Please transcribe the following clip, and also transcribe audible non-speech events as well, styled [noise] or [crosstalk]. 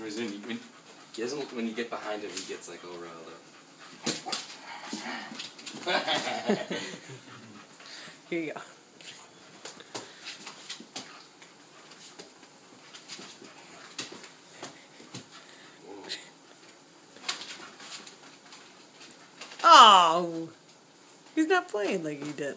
When you, when, he when you get behind him, he gets like all riled up. [laughs] Here you go. Oh, he's not playing like he did.